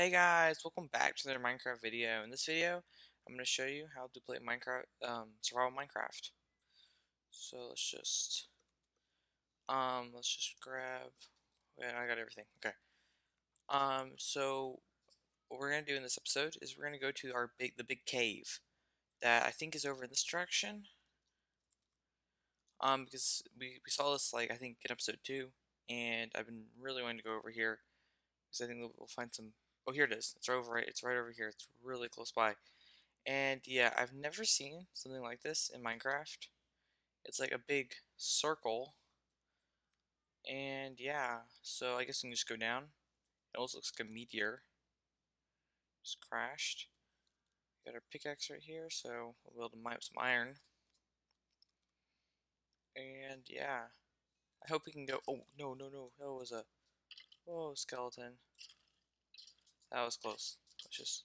Hey guys, welcome back to another Minecraft video. In this video, I'm going to show you how to play Minecraft, um, survival Minecraft. So let's just, um, let's just grab, yeah, I got everything, okay. Um, so what we're going to do in this episode is we're going to go to our big, the big cave that I think is over in this direction. Um, because we, we saw this, like, I think in episode 2, and I've been really wanting to go over here because I think we'll find some Oh, here it is. It's right over. It's right over here. It's really close by. And yeah, I've never seen something like this in Minecraft. It's like a big circle. And yeah, so I guess we can just go down. It almost looks like a meteor. Just crashed. Got our pickaxe right here, so we'll build up some iron. And yeah, I hope we can go. Oh no no no! That was a oh skeleton. That was close. Let's just...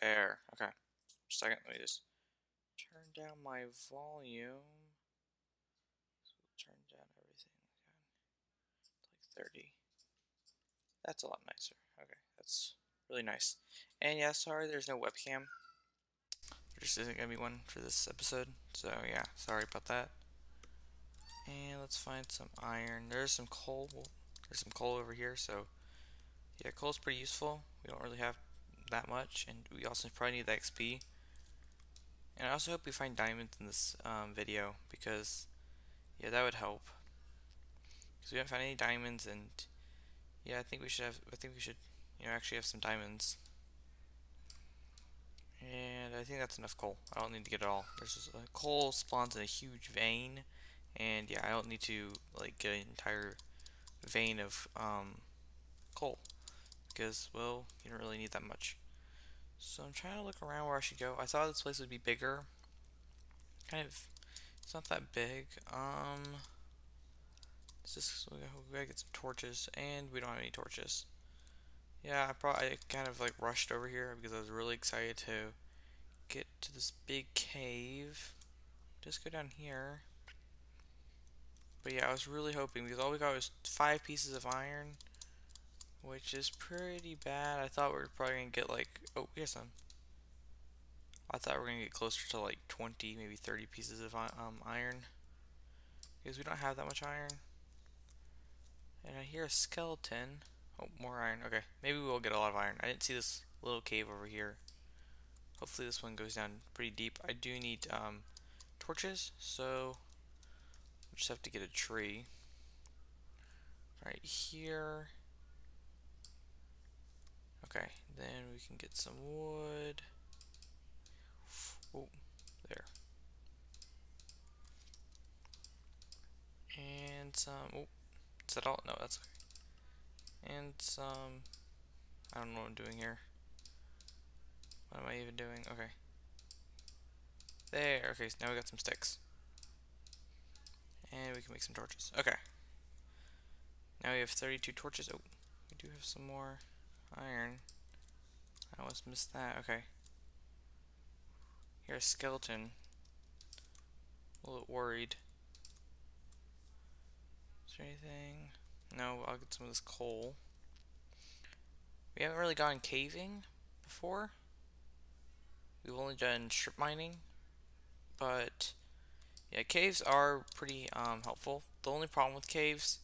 There. Okay. Second. Let me just turn down my volume. So turn down everything like 30. That's a lot nicer. Okay. That's really nice. And yeah, sorry there's no webcam. There just isn't going to be one for this episode. So yeah, sorry about that. And let's find some iron. There's some coal. We'll there's some coal over here, so yeah, coal's pretty useful. We don't really have that much, and we also probably need the XP. And I also hope we find diamonds in this um, video, because yeah, that would help. Because we haven't found any diamonds, and yeah, I think we should have. I think we should, you know, actually have some diamonds. And I think that's enough coal. I don't need to get it all. There's just, uh, coal spawns in a huge vein, and yeah, I don't need to like get an entire vein of um, coal because, well, you don't really need that much. So I'm trying to look around where I should go. I thought this place would be bigger. Kind of, it's not that big. Um, it's just, we gotta get some torches, and we don't have any torches. Yeah, I probably I kind of like rushed over here because I was really excited to get to this big cave. Just go down here. But yeah, I was really hoping because all we got was five pieces of iron, which is pretty bad. I thought we were probably gonna get like oh here's some. I thought we were gonna get closer to like 20, maybe 30 pieces of um, iron because we don't have that much iron. And I hear a skeleton. Oh, more iron. Okay, maybe we'll get a lot of iron. I didn't see this little cave over here. Hopefully this one goes down pretty deep. I do need um, torches, so just have to get a tree. Right here. Okay, then we can get some wood. Oh, there. And some, oh, is that all? No, that's okay. And some, I don't know what I'm doing here. What am I even doing? Okay. There, okay, so now we got some sticks. And we can make some torches. Okay. Now we have 32 torches. Oh, we do have some more iron. I almost missed that. Okay. Here's a skeleton. A little worried. Is there anything? No, I'll get some of this coal. We haven't really gone caving before. We've only done strip mining. But yeah, caves are pretty um, helpful. The only problem with caves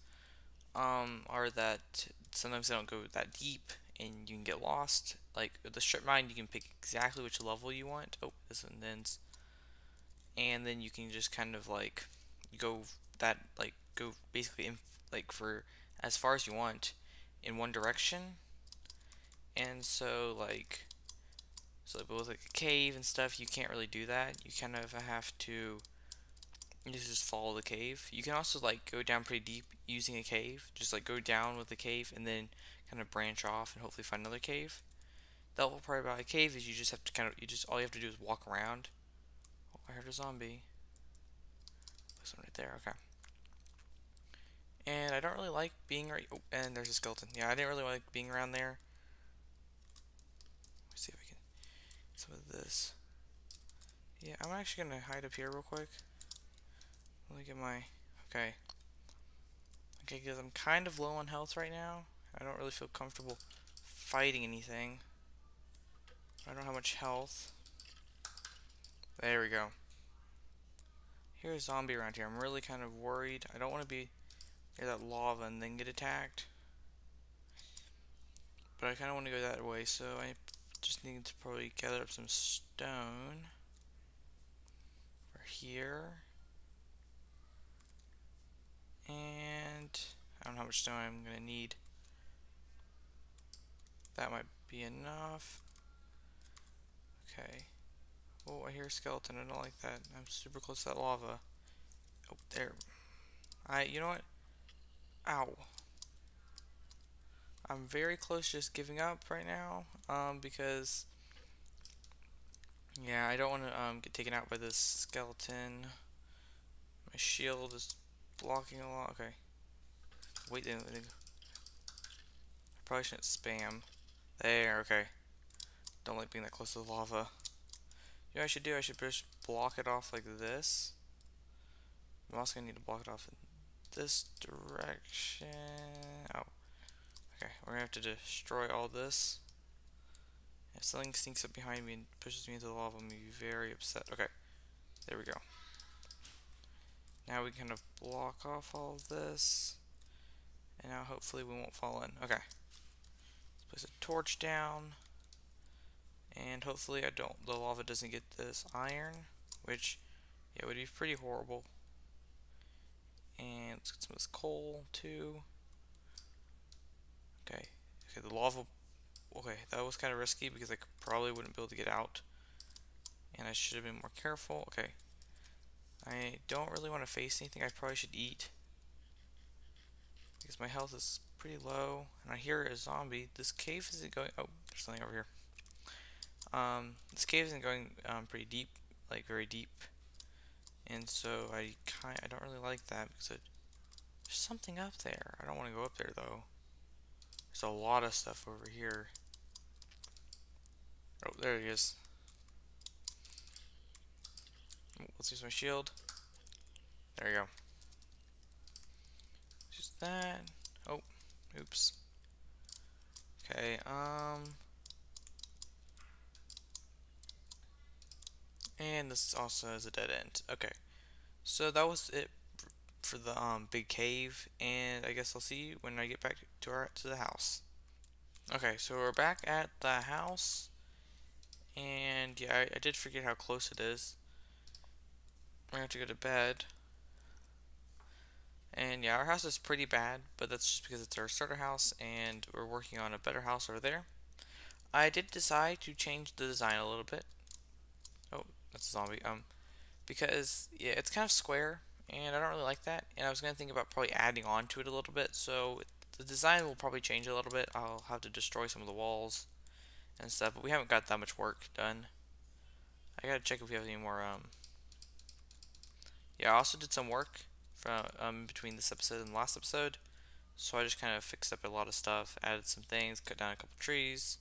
um, are that sometimes they don't go that deep and you can get lost. Like the strip mine, you can pick exactly which level you want. Oh, this one ends. And then you can just kind of like go that like go basically in, like for as far as you want in one direction. And so like so like, with like a cave and stuff, you can't really do that. You kind of have to you just follow the cave. You can also like go down pretty deep using a cave. Just like go down with the cave and then kind of branch off and hopefully find another cave. The helpful part about a cave is you just have to kind of you just all you have to do is walk around. Oh, I heard a zombie. There's one right there. Okay. And I don't really like being right. Oh, and there's a skeleton. Yeah, I didn't really like being around there. Let's see if we can some of this. Yeah, I'm actually gonna hide up here real quick. Let me get my... Okay. Okay, because I'm kind of low on health right now. I don't really feel comfortable fighting anything. I don't have much health. There we go. Here's a zombie around here. I'm really kind of worried. I don't want to be near that lava and then get attacked. But I kind of want to go that way, so I just need to probably gather up some stone. Over here. And I don't know how much stone I'm going to need. That might be enough. Okay. Oh, I hear a skeleton. I don't like that. I'm super close to that lava. Oh, there. I, you know what? Ow. I'm very close just giving up right now, um, because, yeah, I don't want to, um, get taken out by this skeleton. My shield is blocking a lot. Okay. Wait, wait. I probably shouldn't spam. There, okay. Don't like being that close to the lava. You know I should do? I should just block it off like this. I'm also gonna need to block it off in this direction. Oh. Okay, we're gonna have to destroy all this. If something sneaks up behind me and pushes me into the lava, I'm gonna be very upset. Okay, there we go. Now we kind of block off all of this. And now hopefully we won't fall in. Okay. Let's place a torch down. And hopefully I don't, the lava doesn't get this iron, which, yeah, would be pretty horrible. And let's get some of this coal, too. Okay, okay, the lava, okay, that was kind of risky because I probably wouldn't be able to get out. And I should have been more careful. Okay, I don't really want to face anything I probably should eat. Because my health is pretty low. And I hear a zombie. This cave isn't going... Oh, there's something over here. Um, this cave isn't going um, pretty deep. Like, very deep. And so I kind I don't really like that because it, there's something up there. I don't want to go up there though. There's a lot of stuff over here. Oh, there he is. Let's use my shield. There you go. Just that. Oh, oops. Okay, um... And this also is a dead end. Okay. So that was it for the um, big cave, and I guess I'll see you when I get back to our to the house. Okay, so we're back at the house, and yeah, I, I did forget how close it is. We're have to go to bed. And yeah, our house is pretty bad, but that's just because it's our starter house and we're working on a better house over there. I did decide to change the design a little bit. Oh, that's a zombie. Um, because yeah, it's kind of square, and I don't really like that. And I was gonna think about probably adding on to it a little bit. So the design will probably change a little bit. I'll have to destroy some of the walls and stuff, but we haven't got that much work done. I gotta check if we have any more um, yeah, I also did some work from um, between this episode and the last episode. So I just kind of fixed up a lot of stuff, added some things, cut down a couple trees,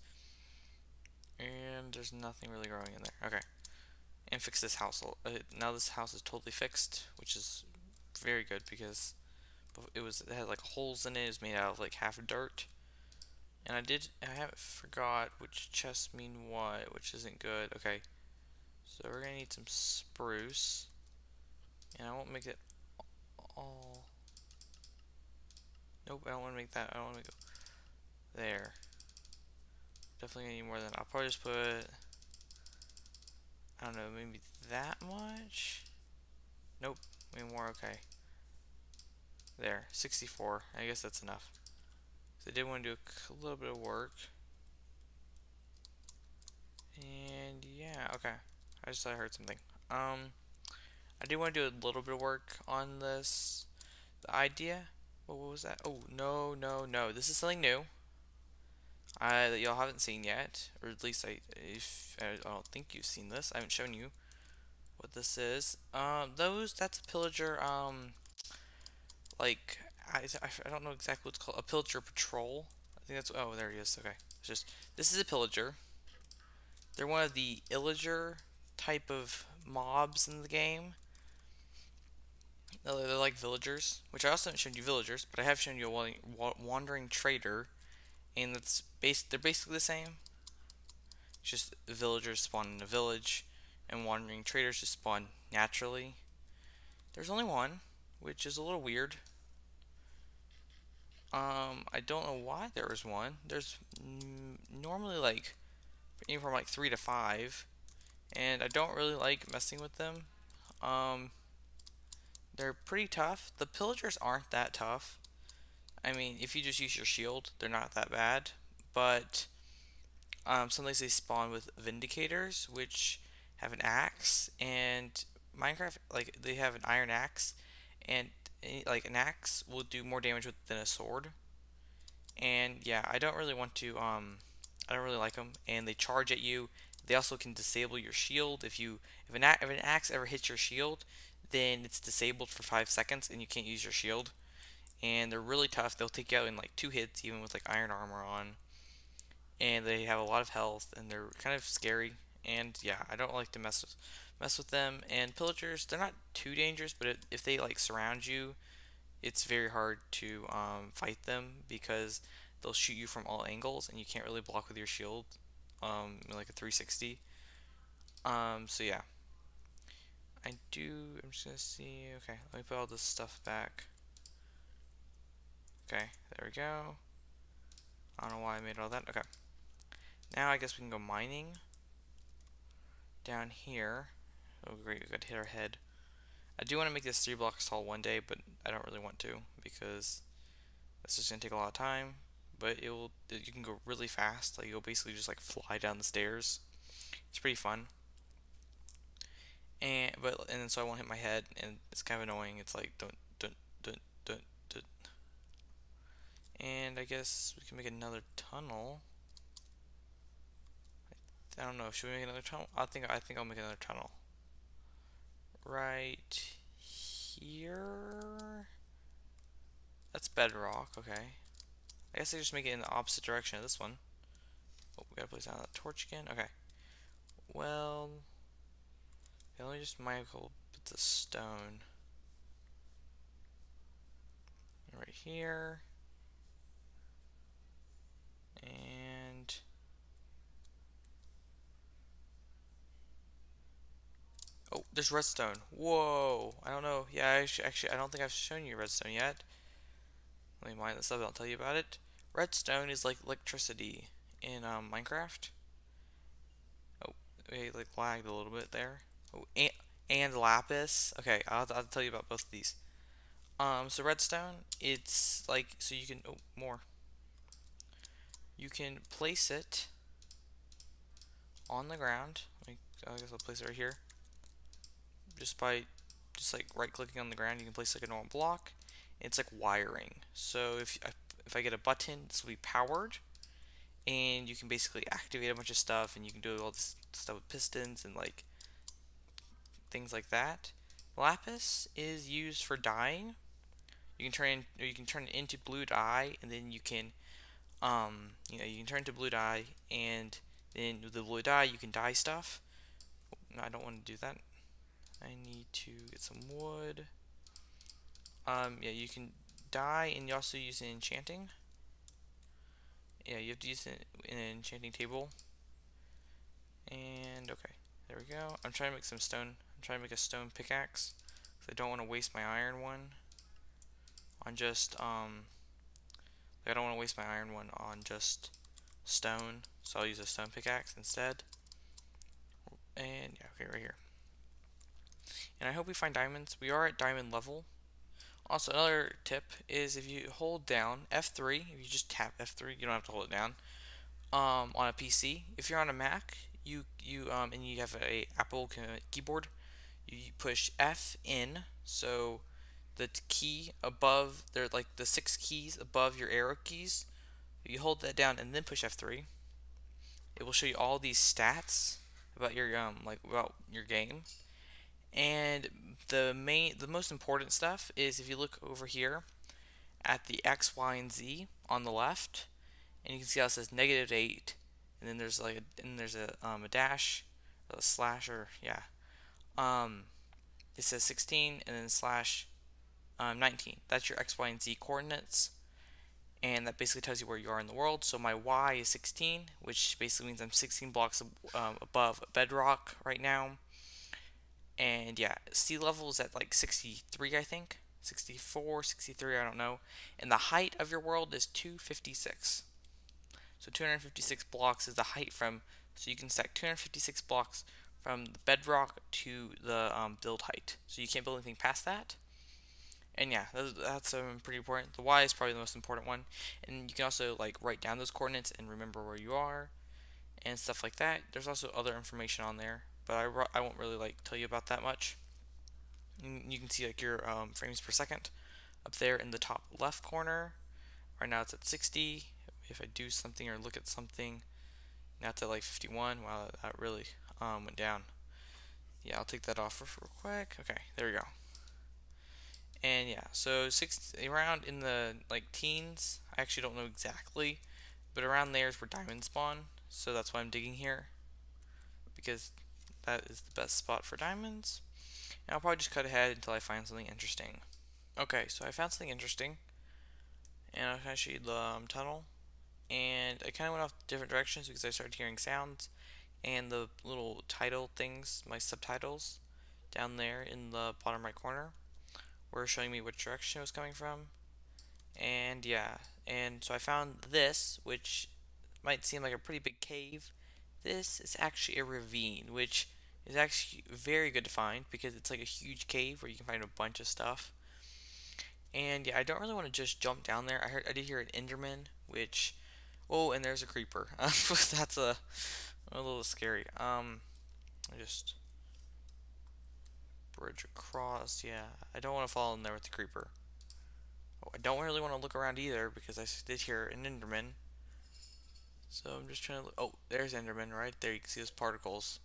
and there's nothing really growing in there. Okay, and fix this house. Uh, now this house is totally fixed, which is very good because it was it had like holes in it. It was made out of like half dirt, and I did I haven't forgot which chests mean what, which isn't good. Okay, so we're gonna need some spruce. And I won't make it all... Nope, I don't want to make that. I don't want to go there. Definitely need more than I'll probably just put I don't know, maybe that much? Nope, maybe more, okay. There, 64. I guess that's enough. So I did want to do a little bit of work. And yeah, okay. I just thought I heard something. Um I do want to do a little bit of work on this. The idea. What was that? Oh, no, no, no. This is something new. Uh, that y'all haven't seen yet, or at least I, if, I don't think you've seen this. I haven't shown you what this is. Um, those that's a pillager. Um, like I, I don't know exactly what's called. A pillager patrol. I think that's. Oh, there he is. Okay, it's just this is a pillager. They're one of the illager type of mobs in the game they're like villagers, which I also haven't shown you villagers, but I have shown you a wandering trader, and that's base. They're basically the same. It's just villagers spawn in a village, and wandering traders just spawn naturally. There's only one, which is a little weird. Um, I don't know why there was one. There's normally like anywhere from like three to five, and I don't really like messing with them. Um, they're pretty tough. The pillagers aren't that tough. I mean, if you just use your shield, they're not that bad. But um, sometimes they spawn with vindicators, which have an axe, and Minecraft like they have an iron axe, and like an axe will do more damage with, than a sword. And yeah, I don't really want to. Um, I don't really like them, and they charge at you. They also can disable your shield if you if an if an axe ever hits your shield, then it's disabled for five seconds and you can't use your shield. And they're really tough. They'll take you out in like two hits, even with like iron armor on. And they have a lot of health, and they're kind of scary. And yeah, I don't like to mess with mess with them. And pillagers, they're not too dangerous, but if they like surround you, it's very hard to um, fight them because they'll shoot you from all angles, and you can't really block with your shield, um, like a 360. Um, so yeah. I do, I'm just gonna see, okay, let me put all this stuff back. Okay, there we go. I don't know why I made all that, okay. Now I guess we can go mining. Down here. Oh great, we got hit our head. I do want to make this three blocks tall one day, but I don't really want to because this is gonna take a lot of time. But it will, you can go really fast. Like you'll basically just like fly down the stairs. It's pretty fun and but and then so I won't hit my head, and it's kind of annoying. It's like don't don't don't don't don't. And I guess we can make another tunnel. I don't know. Should we make another tunnel? I think I think I'll make another tunnel. Right here. That's bedrock. Okay. I guess I just make it in the opposite direction of this one. Oh, we gotta place down that torch again. Okay. Well. Let me just Michael put the stone right here. And Oh, there's redstone. Whoa. I don't know. Yeah, I actually, I don't think I've shown you redstone yet. Let me mine this up. and I'll tell you about it. Redstone is like electricity in um, Minecraft. Oh, we like lagged a little bit there and, and lapis. Okay, I'll, I'll tell you about both of these. Um, so redstone, it's like, so you can, oh, more. You can place it on the ground. I guess I'll place it right here. Just by, just like right clicking on the ground, you can place like a normal block. It's like wiring. So if, I, if I get a button, this will be powered. And you can basically activate a bunch of stuff and you can do all this stuff with pistons and like things like that. Lapis is used for dyeing. You can turn you can turn it into blue dye, and then you can, um, you know, you can turn it to blue dye, and then with the blue dye you can dye stuff. I don't want to do that. I need to get some wood. Um, yeah, you can dye, and you also use enchanting. Yeah, you have to use an enchanting table. And okay, there we go. I'm trying to make some stone trying to make a stone pickaxe. I don't want to waste my iron one on just, um, I don't want to waste my iron one on just stone, so I'll use a stone pickaxe instead. And, yeah, okay, right here. And I hope we find diamonds. We are at diamond level. Also, another tip is if you hold down F3, if you just tap F3, you don't have to hold it down, um, on a PC. If you're on a Mac, you, you um, and you have a Apple keyboard, you push Fn, so the key above, they're like the six keys above your arrow keys. You hold that down and then push F3. It will show you all these stats about your um like about your game. And the main the most important stuff is if you look over here at the X, Y, and Z on the left, and you can see how it says negative eight, and then there's like a, and there's a um, a dash, a slash, or yeah, um, it says 16 and then slash um, 19. That's your x, y, and z coordinates. And that basically tells you where you are in the world. So my y is 16, which basically means I'm 16 blocks um, above bedrock right now. And yeah, sea level is at like 63, I think. 64, 63, I don't know. And the height of your world is 256. So 256 blocks is the height from, so you can stack 256 blocks from the bedrock to the um, build height. So you can't build anything past that. And yeah, that's, that's um, pretty important. The Y is probably the most important one. And you can also like write down those coordinates and remember where you are and stuff like that. There's also other information on there, but I, I won't really like tell you about that much. You can see like your um, frames per second up there in the top left corner. Right now it's at 60. If I do something or look at something, now it's at like 51. Wow, that really um, went down. Yeah, I'll take that off real quick. Okay, there we go. And yeah, so six around in the like teens. I actually don't know exactly, but around there is where diamonds spawn. So that's why I'm digging here because that is the best spot for diamonds. And I'll probably just cut ahead until I find something interesting. Okay, so I found something interesting. And show you the um, tunnel. And I kind of went off different directions because I started hearing sounds. And the little title things, my subtitles, down there in the bottom right corner, were showing me which direction it was coming from. And yeah, and so I found this, which might seem like a pretty big cave. This is actually a ravine, which is actually very good to find because it's like a huge cave where you can find a bunch of stuff. And yeah, I don't really want to just jump down there. I heard I did hear an Enderman, which oh, and there's a creeper. That's a a little scary. Um, I just bridge across. Yeah, I don't want to fall in there with the creeper. Oh, I don't really want to look around either because I did hear an Enderman. So I'm just trying to look. Oh, there's Enderman right there. You can see those particles.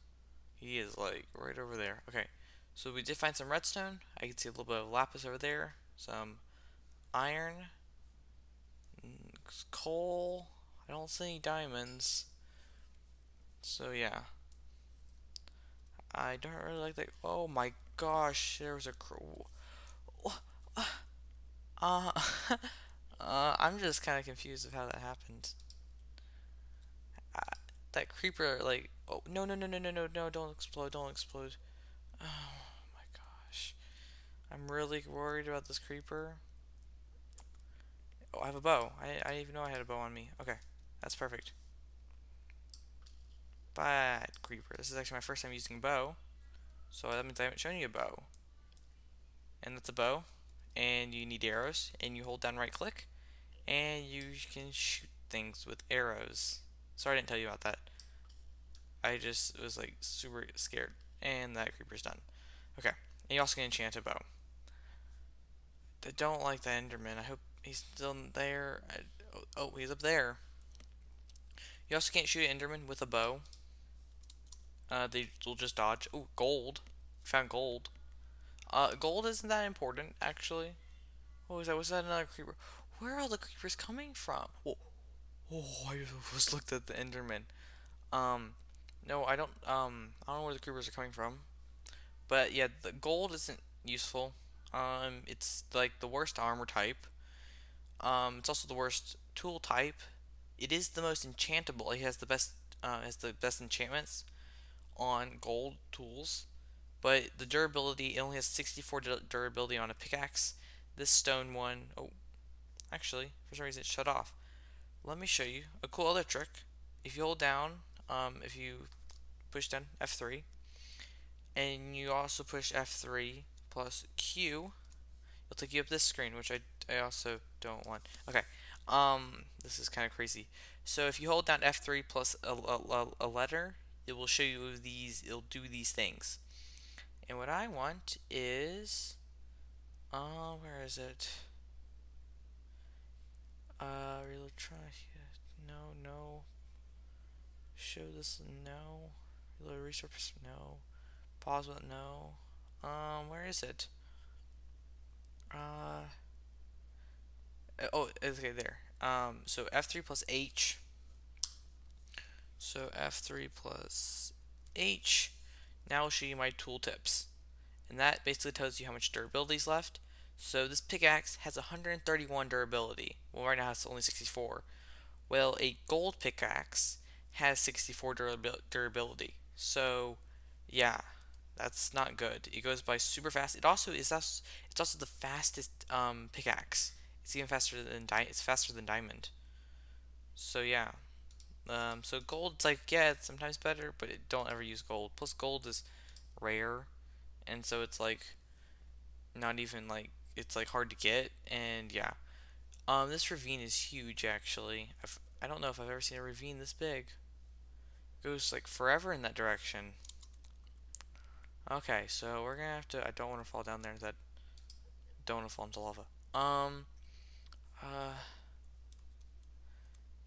He is like right over there. Okay, so we did find some redstone. I can see a little bit of lapis over there. Some iron. Coal. I don't see any diamonds. So yeah. I don't really like that. Oh my gosh, there was a crow. Uh, uh, I'm just kind of confused of how that happened. Uh, that creeper, like, oh, no, no, no, no, no, no, no, don't explode, don't explode. Oh my gosh. I'm really worried about this creeper. Oh, I have a bow. I, I didn't even know I had a bow on me. Okay, that's perfect. Bad creeper. This is actually my first time using a bow. So that means I haven't shown you a bow. And that's a bow. And you need arrows. And you hold down right click. And you can shoot things with arrows. Sorry I didn't tell you about that. I just was like super scared. And that creeper's done. Okay. And you also can enchant a bow. I don't like the Enderman. I hope he's still there. I, oh, oh, he's up there. You also can't shoot an Enderman with a bow. Uh, they will just dodge. Oh, gold. Found gold. Uh, gold isn't that important, actually. What was that? Was that another creeper? Where are all the creepers coming from? Oh, I just looked at the Enderman. Um, no, I don't, um, I don't know where the creepers are coming from. But, yeah, the gold isn't useful. Um, it's, like, the worst armor type. Um, it's also the worst tool type. It is the most enchantable. It has the best, uh, has the best enchantments on gold tools, but the durability, it only has 64 durability on a pickaxe. This stone one, oh, actually, for some reason it shut off. Let me show you a cool other trick. If you hold down, um, if you push down F3, and you also push F3 plus Q, it'll take you up this screen, which I, I also don't want. Okay, um, this is kind of crazy. So if you hold down F3 plus a, a, a letter, it will show you these, it'll do these things. And what I want is, uh, where is it? Uh, reload try, no, no. Show this, no. Reload resource, no. Pause button, no. Um, where is it? Uh, oh, okay, there. Um, so F3 plus H so F3 plus H. Now I'll show you my tooltips. And that basically tells you how much durability is left. So this pickaxe has 131 durability. Well, right now it's only 64. Well, a gold pickaxe has 64 durability. So, yeah, that's not good. It goes by super fast. It also is also, it's also the fastest um, pickaxe. It's even faster than it's faster than diamond. So yeah. Um, so gold's like yeah, it's sometimes better, but it, don't ever use gold. Plus gold is rare, and so it's like not even like it's like hard to get. And yeah, um, this ravine is huge actually. I've, I don't know if I've ever seen a ravine this big. It goes like forever in that direction. Okay, so we're gonna have to. I don't want to fall down there. That don't want to fall into lava. Um. Uh.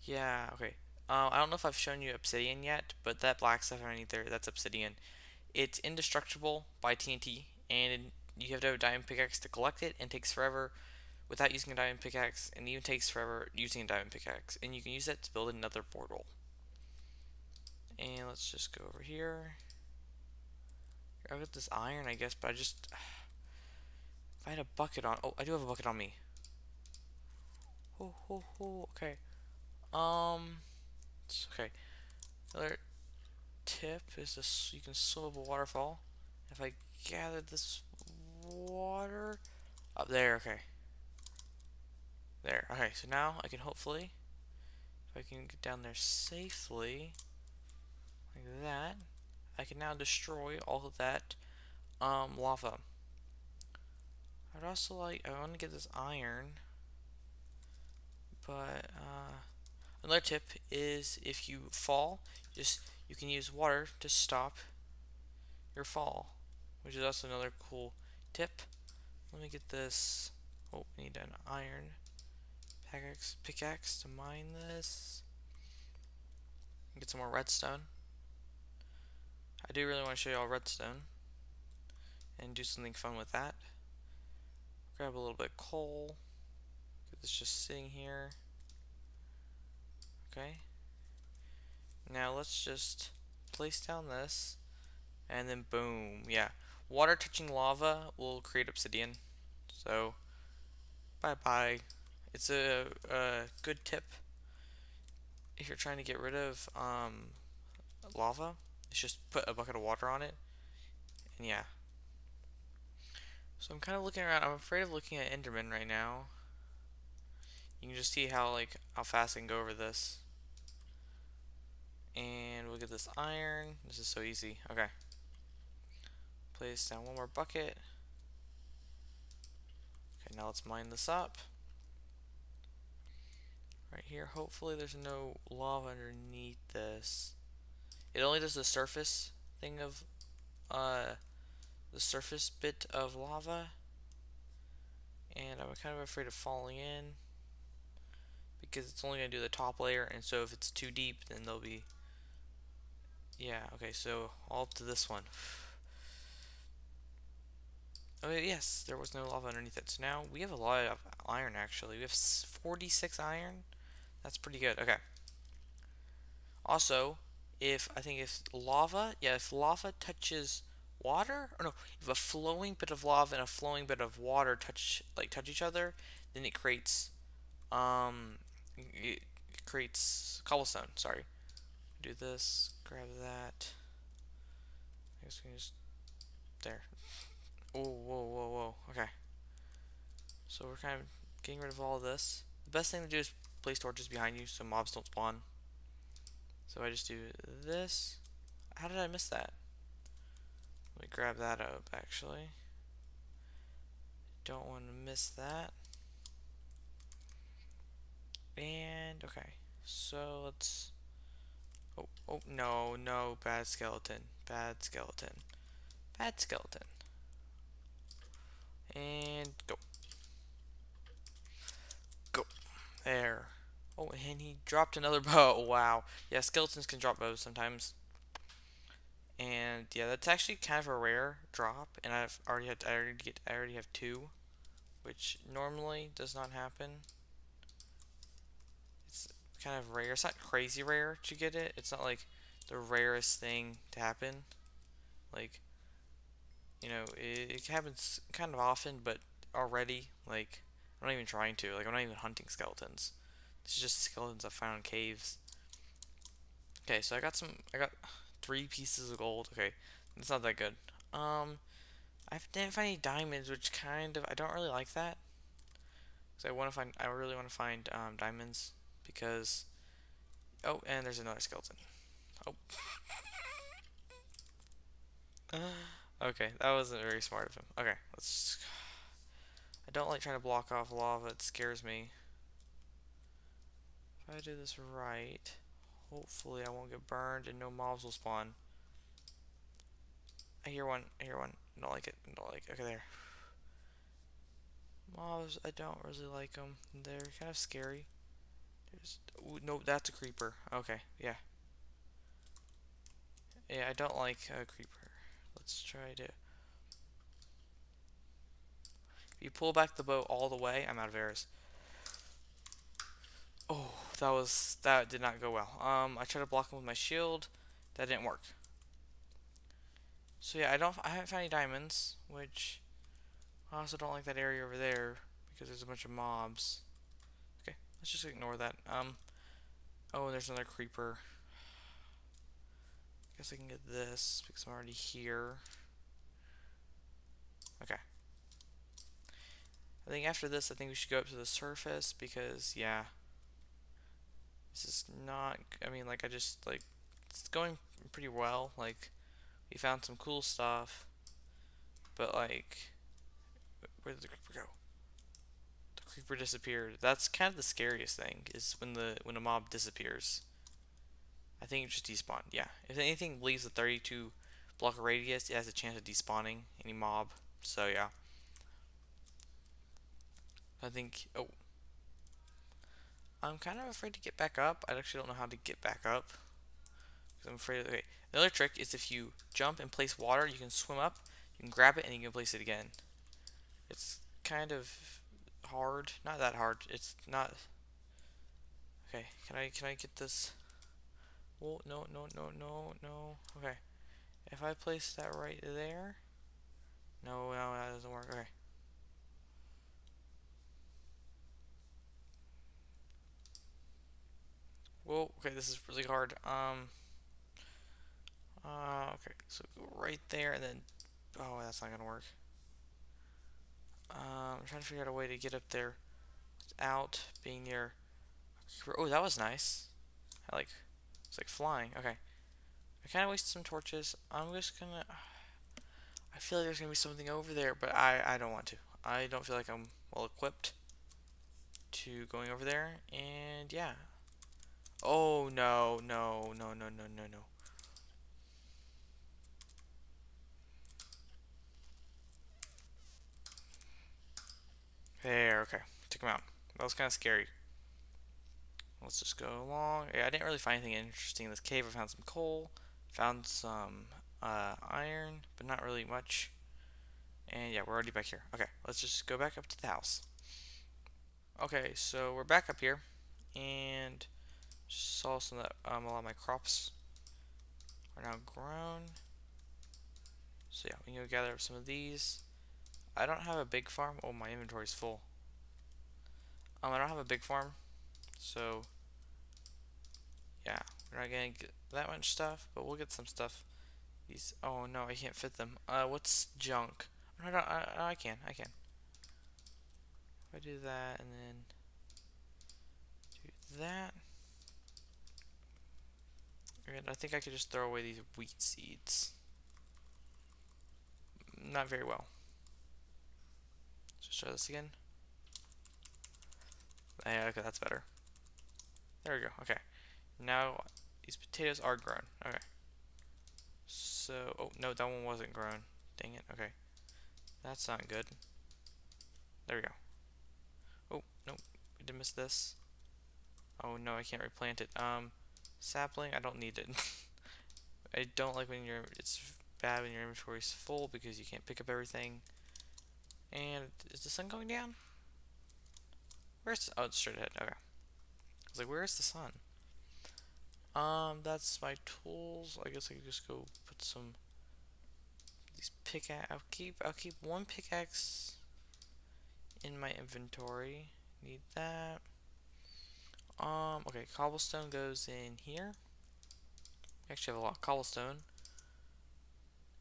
Yeah. Okay. Uh, I don't know if I've shown you obsidian yet, but that black stuff underneath there, that's obsidian. It's indestructible by TNT, and you have to have a diamond pickaxe to collect it, and it takes forever without using a diamond pickaxe, and even takes forever using a diamond pickaxe. And you can use that to build another portal. And let's just go over here. I've got this iron, I guess, but I just... If I had a bucket on... Oh, I do have a bucket on me. Oh, oh, oh, okay. Um... Okay. Another tip is this, you can swim up a waterfall. If I gather this water... Up there, okay. There, okay, so now I can hopefully... If I can get down there safely... Like that... I can now destroy all of that um, lava. I'd also like, I want to get this iron, but uh, another tip is if you fall, just you can use water to stop your fall, which is also another cool tip. Let me get this. Oh, we need an iron pickaxe, pickaxe to mine this. Get some more redstone. I do really want to show you all redstone and do something fun with that. Grab a little bit of coal. Get this just sitting here. Okay. Now let's just place down this and then boom. Yeah. Water touching lava will create obsidian. So bye bye. It's a, a good tip if you're trying to get rid of um, lava just put a bucket of water on it. And yeah. So I'm kind of looking around. I'm afraid of looking at Enderman right now. You can just see how like how fast I can go over this. And we'll get this iron. This is so easy. Okay. Place down one more bucket. Okay, now let's mine this up. Right here, hopefully there's no lava underneath this. It only does the surface thing of uh, the surface bit of lava. And I'm kind of afraid of falling in because it's only going to do the top layer and so if it's too deep then there'll be yeah okay so all up to this one oh yes there was no lava underneath it so now we have a lot of iron actually we have 46 iron that's pretty good okay also if I think if lava, yeah, if lava touches water, or no, if a flowing bit of lava and a flowing bit of water touch like touch each other, then it creates um it creates cobblestone. Sorry. Do this. Grab that. I guess we can just there. Oh, whoa, whoa, whoa. Okay. So we're kind of getting rid of all of this. The best thing to do is place torches behind you so mobs don't spawn. So I just do this. How did I miss that? Let me grab that up actually. Don't want to miss that. And okay. So let's Oh, oh no, no, bad skeleton. Bad skeleton. Bad skeleton. And go. Go. There. Oh, and he dropped another bow. Wow. Yeah, skeletons can drop bows sometimes. And yeah, that's actually kind of a rare drop, and I've already had I already get I already have two, which normally does not happen. Kind of rare. It's not crazy rare to get it. It's not like the rarest thing to happen. Like, you know, it, it happens kind of often, but already. Like, I'm not even trying to. Like, I'm not even hunting skeletons. This is just skeletons I found in caves. Okay, so I got some, I got three pieces of gold. Okay, that's not that good. Um, I didn't find any diamonds, which kind of, I don't really like that. Because I want to find, I really want to find um, diamonds because, oh, and there's another skeleton. Oh. okay, that wasn't very smart of him. Okay, let's, I don't like trying to block off lava, it scares me. If I do this right, hopefully I won't get burned and no mobs will spawn. I hear one, I hear one, I don't like it, I don't like it. Okay, there. Mobs, I don't really like them. They're kind of scary. No, that's a creeper. Okay, yeah. Yeah, I don't like a creeper. Let's try to... If you pull back the boat all the way, I'm out of arrows. Oh, that was... That did not go well. Um, I tried to block him with my shield. That didn't work. So yeah, I don't... I haven't found any diamonds, which... I also don't like that area over there because there's a bunch of mobs. Let's just ignore that. Um, oh, there's another creeper. I guess I can get this because I'm already here. Okay. I think after this, I think we should go up to the surface because, yeah, this is not, I mean, like, I just, like, it's going pretty well. Like, we found some cool stuff, but, like, where did the creeper go? The creeper disappeared. That's kind of the scariest thing, is when the when a mob disappears. I think it just despawned. Yeah. If anything leaves a 32 block radius, it has a chance of despawning any mob. So yeah. I think oh I'm kind of afraid to get back up. I actually don't know how to get back up. I'm afraid okay. Another trick is if you jump and place water, you can swim up, you can grab it, and you can place it again. It's kind of hard. Not that hard. It's not. Okay, can I can I get this? Oh no no no no no. Okay, if I place that right there. No, no, that doesn't work. Okay. Whoa, okay, this is really hard. Um, uh, okay, so go right there and then, oh, that's not gonna work. Um, I'm trying to figure out a way to get up there without being near. Oh, that was nice. I like. It's like flying. Okay. I kind of wasted some torches. I'm just gonna. I feel like there's gonna be something over there, but I I don't want to. I don't feel like I'm well equipped to going over there. And yeah. Oh no no no no no no no. There, okay. Took him out. That was kind of scary. Let's just go along. Yeah, I didn't really find anything interesting in this cave. I found some coal, found some uh, iron, but not really much. And yeah, we're already back here. Okay, let's just go back up to the house. Okay, so we're back up here, and saw some that um, a lot of my crops are now grown. So yeah, we can go gather up some of these. I don't have a big farm. Oh, my inventory's full. Um, I don't have a big farm, so yeah, we're not gonna get that much stuff, but we'll get some stuff. These. Oh no, I can't fit them. Uh, what's junk? No, no, I, I can, I can. If I do that and then do that. And I think I could just throw away these wheat seeds. Not very well. Let's try this again. Yeah, okay, that's better. There we go. Okay. Now these potatoes are grown. Okay. So, oh no, that one wasn't grown. Dang it. Okay. That's not good. There we go. Oh, no, we did miss this. Oh no, I can't replant it. Um, sapling, I don't need it. I don't like when you're, it's bad when your inventory is full because you can't pick up everything. And is the sun going down? Where's the, oh it's straight ahead. Okay. I was like, where's the sun? Um, that's my tools. I guess I could just go put some these pickaxe. I'll keep I'll keep one pickaxe in my inventory. Need that. Um, okay, cobblestone goes in here. We actually have a lot of cobblestone.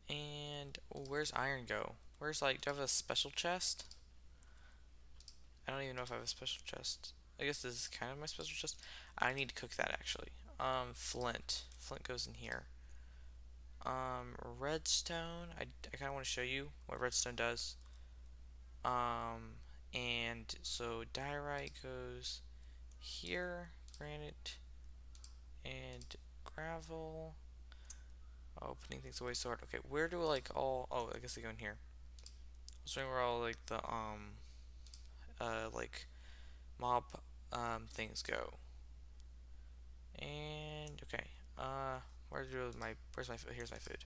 And where's iron go? Where's like, do I have a special chest? I don't even know if I have a special chest. I guess this is kind of my special chest. I need to cook that actually. Um, flint. Flint goes in here. Um, redstone. I, I kind of want to show you what redstone does. Um, and so diorite goes here, granite, and gravel. Oh, putting things away sort. Okay, where do like all? Oh, I guess they go in here. Wondering where all like the um, uh, like mob um things go. And okay, uh, where do my where's my here's my food.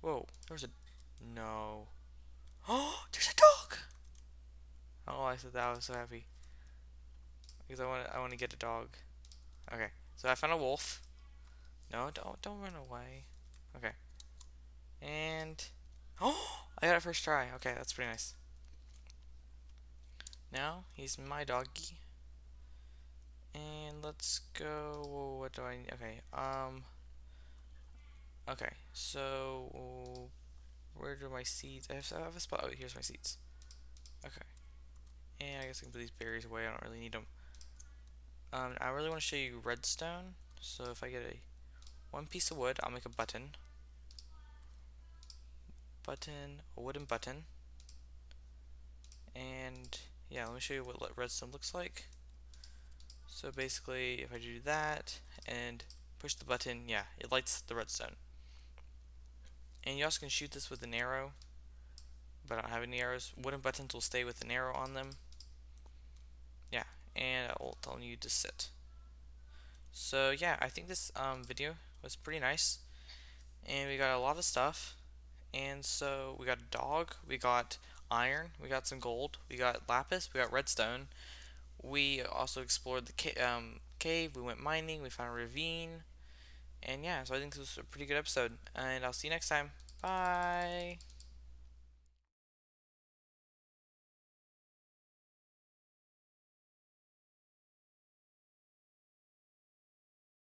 Whoa, there's a no. Oh, there's a dog. Oh, I said that. I was so happy because I want I want to get a dog. Okay, so I found a wolf. No, don't don't run away. Okay, and oh, I got it first try. Okay, that's pretty nice. Now he's my doggy. And let's go. What do I? Okay. Um. Okay. So where do my seeds? I have, I have a spot. Oh, here's my seeds. Okay. And I guess I can put these berries away. I don't really need them. Um, I really want to show you redstone. So if I get a one piece of wood, I'll make a button. Button, a wooden button. And yeah, let me show you what redstone looks like. So basically, if I do that and push the button, yeah, it lights the redstone. And you also can shoot this with an arrow, but I don't have any arrows. Wooden buttons will stay with an arrow on them. Yeah, and I will tell you to sit. So yeah, I think this um, video was pretty nice. And we got a lot of stuff. And so we got a dog, we got iron, we got some gold, we got lapis, we got redstone. We also explored the ca um, cave, we went mining, we found a ravine. And yeah, so I think this was a pretty good episode. And I'll see you next time. Bye!